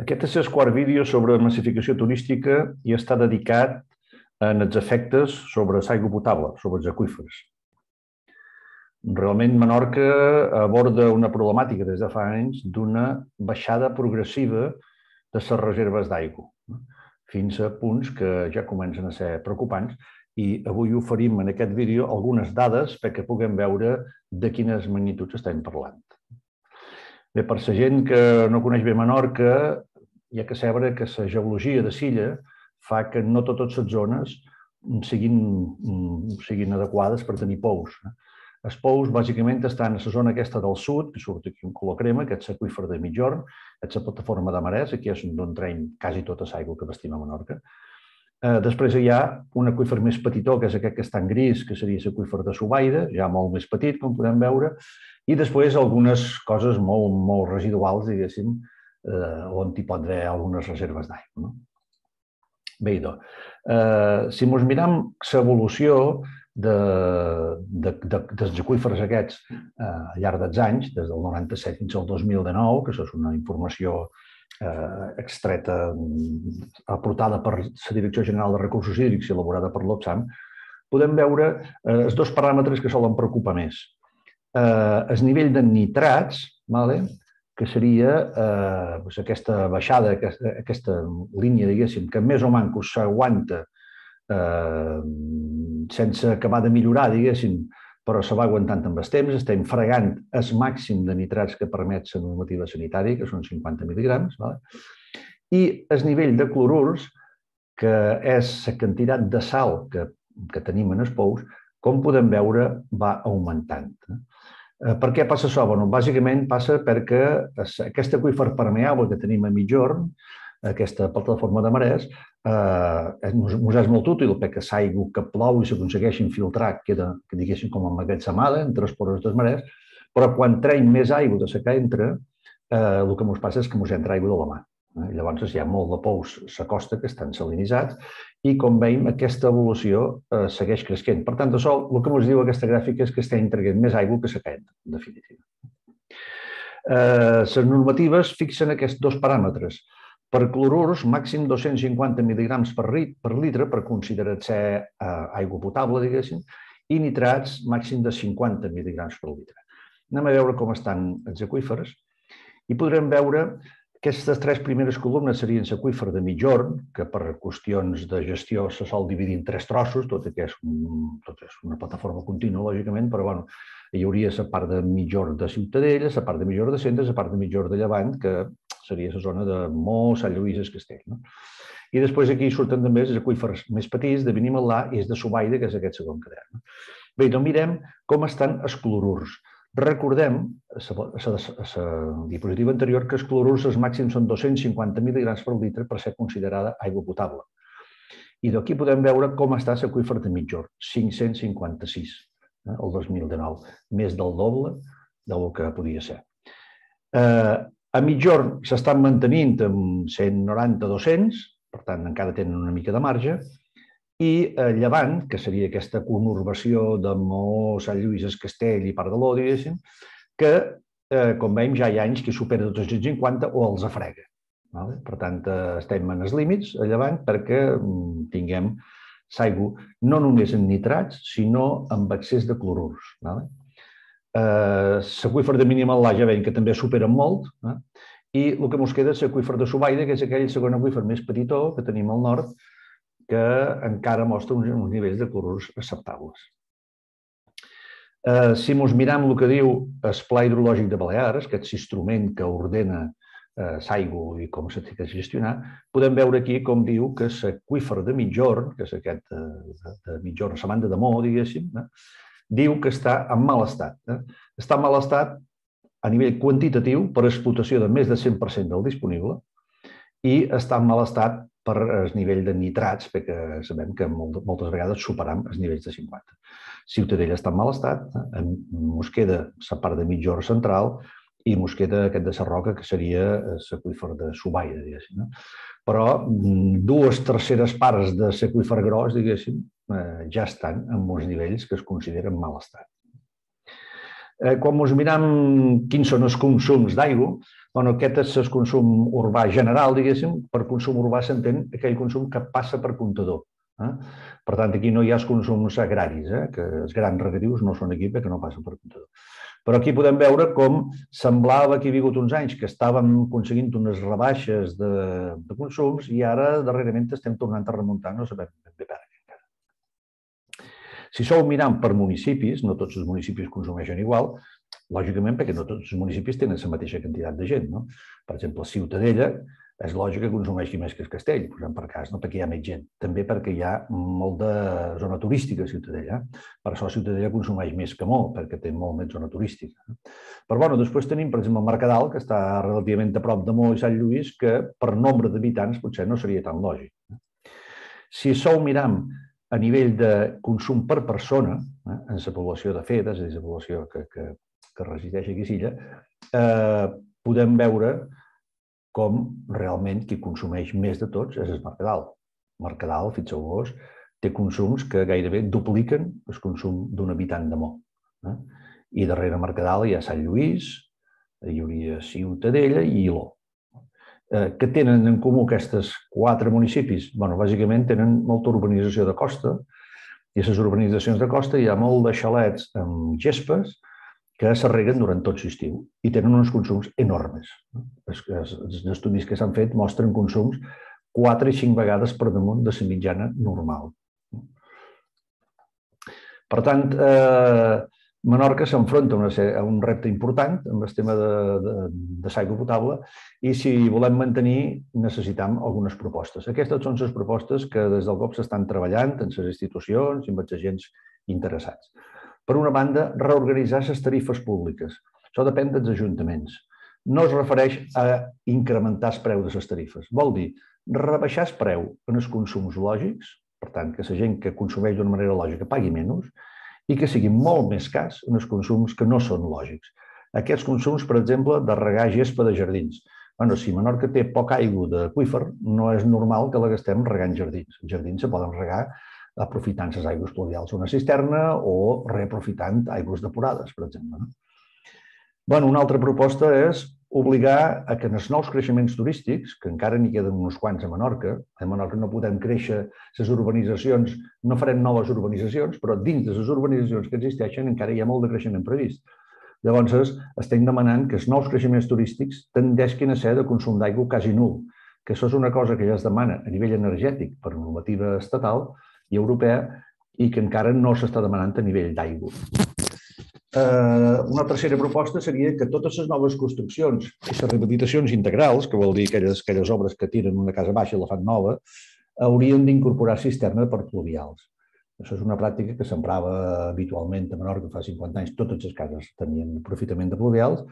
Aquest és el quart vídeo sobre massificació turística i està dedicat en els efectes sobre l'aigua potable, sobre els aquífers. Realment Menorca aborda una problemàtica des de fa anys d'una baixada progressiva de les reserves d'aigua, fins a punts que ja comencen a ser preocupants i avui oferim en aquest vídeo algunes dades perquè puguem veure de quines magnituds estem parlant. Bé, per la gent que no coneix bé Menorca, hi ha que saber que la geologia de Silla fa que no totes les zones siguin, siguin adequades per tenir pous. Els pous, bàsicament, estan a la zona aquesta del sud, que surt aquí un color crema, que és l'aqüífer de Mitjorn, és la plataforma de Marès, aquí és on treim quasi tota l'aigua que vestim a Menorca. Eh, després hi ha un aqüífer més petitó, que és aquest que està en gris, que seria l'aqüífer de Subaida, ja molt més petit, com podem veure, i després algunes coses molt, molt residuals, diguéssim, eh, on hi pot haver algunes reserves d'aigua. No? Bé, idò. Eh, si ens miram l'evolució de, de, de, dels aquífers aquests eh, al llarg dels anys, des del 97 fins al 2019, que això és una informació eh, extreta, aportada per la Direcció General de Recursos Hídrics i elaborada per l'OPSAM, podem veure eh, els dos paràmetres que solen preocupar més eh, el nivell de nitrats, vale? que seria eh, doncs aquesta baixada, aquesta, aquesta línia, diguéssim, que més o menys s'aguanta eh, sense acabar de millorar, diguéssim, però se va aguantant amb el temps, estem fregant el màxim de nitrats que permet la normativa sanitària, que són 50 mil·ligrams, vale? i el nivell de clorurs, que és la quantitat de sal que, que tenim en els pous, com podem veure, va augmentant. Eh, per què passa això? Bueno, bàsicament passa perquè aquest aqüífer permeable que tenim a mitjorn, aquesta plataforma de marès, eh, ens és molt útil perquè l'aigua que plou i s'aconsegueix infiltrar queda, que diguéssim, com emmagatzemada entre els pores dels marès, però quan treim més aigua de la que entra, eh, el que ens passa és que ens entra aigua de la mà. Eh? Llavors hi ha molt de pous a costa que estan salinitzats i, com veiem, aquesta evolució eh, segueix creixent. Per tant, això, el que ens diu aquesta gràfica és que estem traient més aigua que s'acaent, en definitiva. Eh, les normatives fixen aquests dos paràmetres. Per clorurs, màxim 250 mil·ligrams per, litre per considerar ser eh, aigua potable, diguéssim, i nitrats, màxim de 50 mil·ligrams per litre. Anem a veure com estan els aquífers i podrem veure aquestes tres primeres columnes serien l'aqüífer de mitjorn, que per qüestions de gestió se sol dividir en tres trossos, tot i que és, tot és una plataforma contínua, lògicament, però bueno, hi hauria la part de mitjorn de Ciutadella, la part de mitjorn de Centres, la part de mitjorn de Llevant, que seria la zona de Mó, Sant Lluís, Castell. No? I després aquí surten també els aquífers més petits de Benimalà i és de Subaida, que és aquest segon cadern. No? Bé, doncs mirem com estan els clorurs. Recordem, a la diapositiva anterior, que els clorurs els màxims són 250 mil·ligrams per litre per ser considerada aigua potable. I d'aquí podem veure com està l'aqüífer de mitjor, 556, eh, el 2019, més del doble del que podia ser. Eh, a mitjorn s'estan mantenint amb 190-200, per tant encara tenen una mica de marge, i eh, Llevant, que seria aquesta conurbació de Mó, Sant Lluís, es Castell i part de l'Ó, diguéssim, que, eh, com veiem, ja hi ha anys que supera 250 o els afrega. Vale? Per tant, eh, estem en els límits a Llevant perquè mm, tinguem l'aigua no només en nitrats, sinó amb excés de clorurs. Vale? Eh, L'aqüífer de Minimalà ja veiem que també supera molt, eh? i el que ens queda és l'aqüífer de Subaida, que és aquell segon aquífer més petitó que tenim al nord, que encara mostra uns, nivells de clorurs acceptables. Eh, si ens miram el que diu el Pla Hidrològic de Balears, aquest instrument que ordena eh, l'aigua i com s'ha de gestionar, podem veure aquí com diu que l'aqüífer de mitjorn, que és aquest de, de, de mitjorn, la banda de Mó, diguéssim, eh, diu que està en mal estat. Eh? Està en mal estat a nivell quantitatiu per explotació de més de 100% del disponible i està en mal estat per el nivell de nitrats, perquè sabem que moltes vegades superam els nivells de 50. Ciutadella està en mal estat, ens queda la part de mitjor central i ens queda aquest de Sarroca, que seria l'aqüífer de Subaia, diguéssim. No? Però mm, dues terceres parts de l'aqüífer gros, diguéssim, eh, ja estan en uns nivells que es consideren mal estat. Eh, quan ens miram quins són els consums d'aigua, bueno, aquest és el consum urbà general, diguéssim. Per consum urbà s'entén aquell consum que passa per comptador. Eh? Per tant, aquí no hi ha els consums agraris, eh? que els grans regadius no són aquí perquè no passen per comptador. Però aquí podem veure com semblava que hi havia hagut uns anys que estàvem aconseguint unes rebaixes de, de consums i ara darrerament estem tornant a remuntar, no sabem bé per. Si sou mirant per municipis, no tots els municipis consumeixen igual, lògicament perquè no tots els municipis tenen la mateixa quantitat de gent. No? Per exemple, Ciutadella és lògic que consumeixi més que el castell, posem per cas, no? perquè hi ha més gent. També perquè hi ha molt de zona turística a Ciutadella. Per això Ciutadella consumeix més que molt, perquè té molt més zona turística. Però bueno, després tenim, per exemple, el Mercadal, que està relativament a prop de Mó i Sant Lluís, que per nombre d'habitants potser no seria tan lògic. Si sou miram a nivell de consum per persona, eh, en la població de Fedes, és a dir, la població que, que, que resideix a Guisilla, eh, podem veure com realment qui consumeix més de tots és el Mercadal. Mercadal, fixeu-vos, té consums que gairebé dupliquen el consum d'un habitant de Mó. Eh? I darrere Mercadal hi ha Sant Lluís, hi hauria Ciutadella i Iló. Eh, què tenen en comú aquestes quatre municipis? bueno, bàsicament tenen molta urbanització de costa, i a les urbanitzacions de costa hi ha molt de xalets amb gespes, que s'arreguen durant tot l'estiu i tenen uns consums enormes. Els, els estudis que s'han fet mostren consums 4 i 5 vegades per damunt de la mitjana normal. Per tant, eh, Menorca s'enfronta a un repte important amb el tema de, de, de l'aigua potable i si volem mantenir necessitam algunes propostes. Aquestes són les propostes que des del COP s'estan treballant en les institucions i amb els agents interessats. Per una banda, reorganitzar les tarifes públiques. Això depèn dels ajuntaments. No es refereix a incrementar el preu de les tarifes. Vol dir rebaixar el preu en els consums lògics, per tant, que la gent que consumeix d'una manera lògica pagui menys, i que sigui molt més cas en els consums que no són lògics. Aquests consums, per exemple, de regar gespa de jardins. Bueno, si Menorca té poca aigua d'aqüífer, no és normal que la gastem regant jardins. Els jardins se poden regar aprofitant les aigües pluvials d'una cisterna o reaprofitant aigües depurades, per exemple. No? Bueno, una altra proposta és obligar a que en els nous creixements turístics, que encara n'hi queden uns quants a Menorca, a Menorca no podem créixer les urbanitzacions, no farem noves urbanitzacions, però dins de les urbanitzacions que existeixen encara hi ha molt de creixement previst. Llavors, estem demanant que els nous creixements turístics tendeixin a ser de consum d'aigua quasi nul, que això és una cosa que ja es demana a nivell energètic per normativa estatal, i europea i que encara no s'està demanant a nivell d'aigua. Eh, una tercera proposta seria que totes les noves construccions i les rehabilitacions integrals, que vol dir aquelles, aquelles obres que tiren una casa baixa i la fan nova, haurien d'incorporar cisterna per pluvials. Això és una pràctica que s'emprava habitualment a Menorca fa 50 anys. Totes les cases tenien aprofitament de pluvials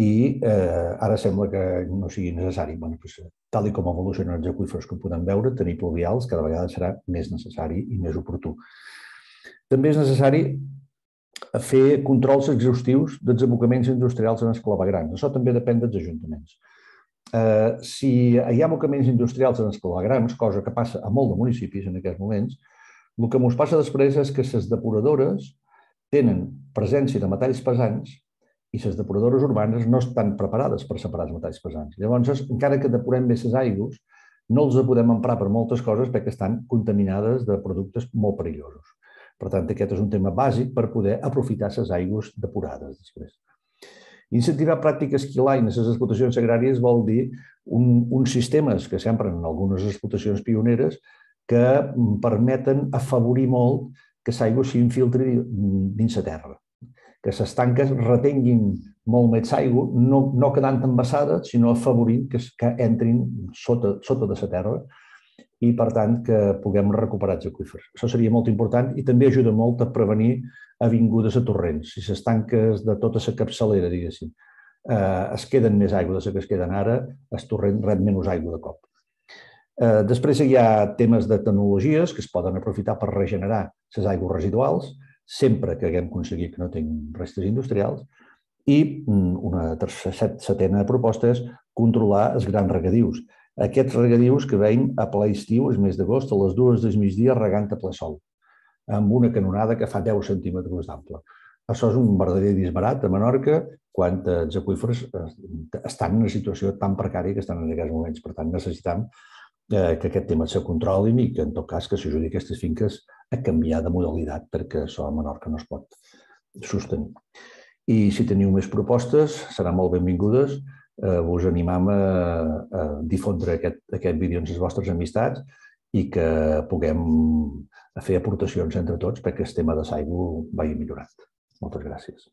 i eh, ara sembla que no sigui necessari. Bueno, doncs, tal i com evolucionen els aqüífers que podem veure, tenir pluvials cada vegada serà més necessari i més oportú. També és necessari fer controls exhaustius dels abocaments industrials en els clavegrans. Això també depèn dels ajuntaments. Eh, si hi ha abocaments industrials en els clavegrans, cosa que passa a molt de municipis en aquests moments, el que ens passa després és que les depuradores tenen presència de metalls pesants i les depuradores urbanes no estan preparades per separar els metalls pesants. Llavors, encara que depurem bé les aigües, no els podem emprar per moltes coses perquè estan contaminades de productes molt perillosos. Per tant, aquest és un tema bàsic per poder aprofitar les aigües depurades després. Incentivar pràctiques quilaines a les explotacions agràries vol dir un, uns sistemes que s'empren en algunes explotacions pioneres que permeten afavorir molt que l'aigua s'infiltri dins la terra que les tanques retenguin molt més aigua, no, no quedant embassades, sinó afavorint que, que entrin sota, sota de la terra i, per tant, que puguem recuperar els aqüífers. Això seria molt important i també ajuda molt a prevenir avingudes a torrents. Si les tanques de tota la capçalera, diguéssim, eh, es queden més aigua de la que es queden ara, el torrent rep menys aigua de cop. Eh, després hi ha temes de tecnologies que es poden aprofitar per regenerar les aigües residuals, sempre que haguem aconseguit que no tinguin restes industrials. I mm, una tercera, setena proposta és controlar els grans regadius. Aquests regadius que veiem a ple estiu, el mes d'agost, a les dues del migdia, regant a ple sol, amb una canonada que fa 10 centímetres d'ample. això és un verdader disbarat a Menorca quan els aquífers estan en una situació tan precària que estan en aquests moments. Per tant, necessitem eh, que aquest tema se controlin i que, en tot cas, que s'ajudi aquestes finques a canviar de modalitat perquè això a Menorca no es pot sostenir. I si teniu més propostes, seran molt benvingudes. Eh, us animam a, a difondre aquest, aquest vídeo amb les vostres amistats i que puguem fer aportacions entre tots perquè el tema de l'aigua vagi millorant. Moltes gràcies.